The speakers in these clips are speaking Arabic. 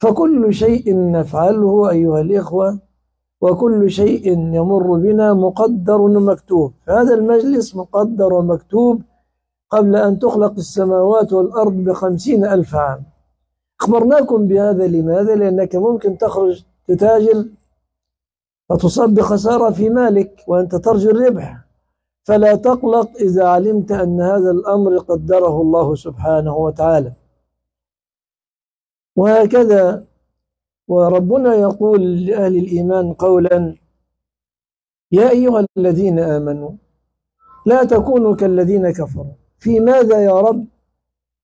فكل شيء نفعله أيها الإخوة وكل شيء يمر بنا مقدر ومكتوب هذا المجلس مقدر ومكتوب قبل أن تخلق السماوات والأرض بخمسين ألف عام. أخبرناكم بهذا لماذا؟ لأنك ممكن تخرج تتاجر فتصاب بخسارة في مالك وأنت ترجو الربح. فلا تقلق إذا علمت أن هذا الأمر قدره الله سبحانه وتعالى. وهكذا. وربنا يقول لأهل الإيمان قولا يا أيها الذين آمنوا لا تكونوا كالذين كفروا. في ماذا يا رب؟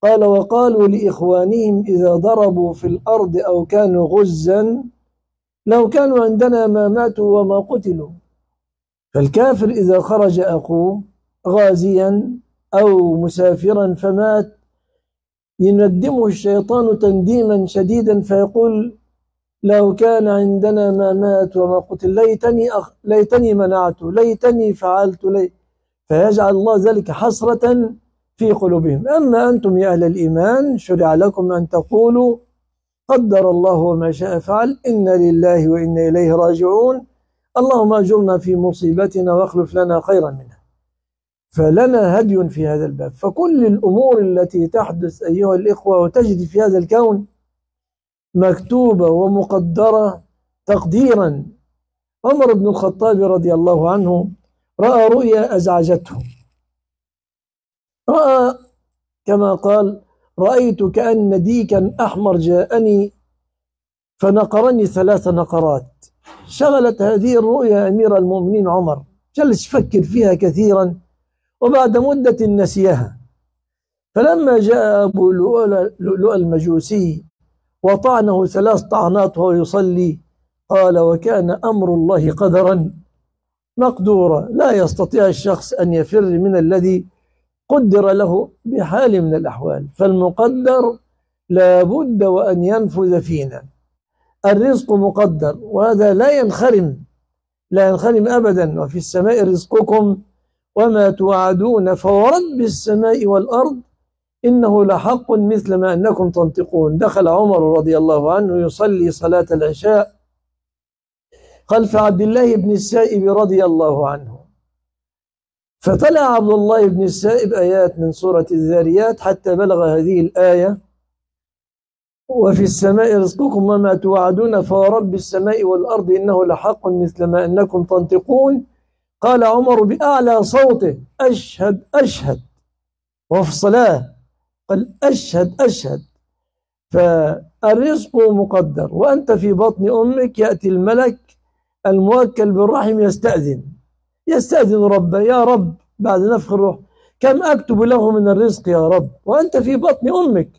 قال وقالوا لإخوانهم إذا ضربوا في الأرض أو كانوا غزا لو كانوا عندنا ما ماتوا وما قتلوا. فالكافر إذا خرج أخوه غازيا أو مسافرا فمات يندمه الشيطان تنديما شديدا فيقول لو كان عندنا ما مات وما قتل ليتني أخ... ليتني منعته ليتني فعلت لي فيجعل الله ذلك حسرة في قلوبهم. أما أنتم يا أهل الإيمان شرع لكم أن تقولوا قدر الله وما شاء فعل إن لله وإنا إليه راجعون. اللهم أجرنا في مصيبتنا واخلف لنا خيرا منها. فلنا هدي في هذا الباب. فكل الأمور التي تحدث أيها الإخوة وتجد في هذا الكون مكتوبة ومقدرة تقديرا. عمر بن الخطاب رضي الله عنه رأى رؤيا أزعجته. رأى كما قال رأيت كأن ديكا أحمر جاءني فنقرني ثلاث نقرات. شغلت هذه الرؤيا أمير المؤمنين عمر. جلس يفكر فيها كثيرا. وبعد مدة نسيها. فلما جاء أبو لؤلؤ المجوسي وطعنه ثلاث طعنات وهو يصلي قال وكان أمر الله قدرا مقدورا. لا يستطيع الشخص أن يفر من الذي قدر له بحال من الأحوال. فالمقدر لابد وأن ينفذ فينا. الرزق مقدر وهذا لا ينخرم لا ينخرم أبدا. وفي السماء رزقكم وما توعدون فورب السماء والأرض إنه لحق مثل ما أنكم تنطقون دخل عمر رضي الله عنه يصلي صلاة العشاء خلف عبد الله بن السائب رضي الله عنه. فتلا عبد الله بن السائب آيات من سورة الذاريات حتى بلغ هذه الآية. وفي السماء رزقكم وما توعدون فورب السماء والأرض إنه لحق مثل ما أنكم تنطقون قال عمر بأعلى صوته أشهد أشهد. وفي الصلاة قال أشهد أشهد. فالرزق مقدر وأنت في بطن أمك يأتي الملك الموكل بالرحم يستأذن. يستأذن ربه يا رب. بعد نفخ الروح كم أكتب له من الرزق يا رب؟ وأنت في بطن أمك.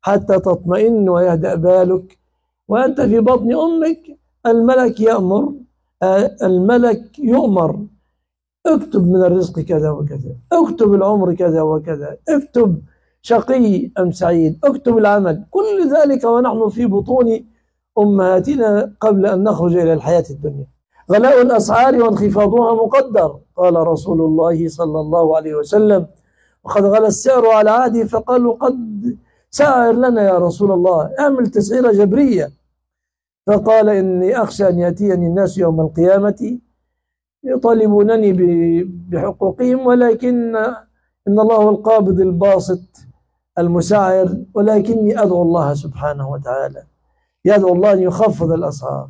حتى تطمئن ويهدأ بالك. وأنت في بطن أمك الملك يأمر الملك يؤمر. اكتب من الرزق كذا وكذا اكتب العمر كذا وكذا اكتب شقي أم سعيد اكتب العمل. كل ذلك ونحن في بطون أمهاتنا قبل أن نخرج إلى الحياة الدنيا. غلاء الأسعار وانخفاضها مقدر قال رسول الله صلى الله عليه وسلم. وقد غلى السعر على عهده فقالوا قد سعر لنا يا رسول الله اعمل تسعيرة جبرية. فقال إني أخشى أن يأتيني الناس يوم القيامة يطالبونني بحقوقهم ولكن إن الله هو القابض الباسط المسعر ولكني أدعو الله سبحانه وتعالى يدعو الله أن يخفض الأسعار.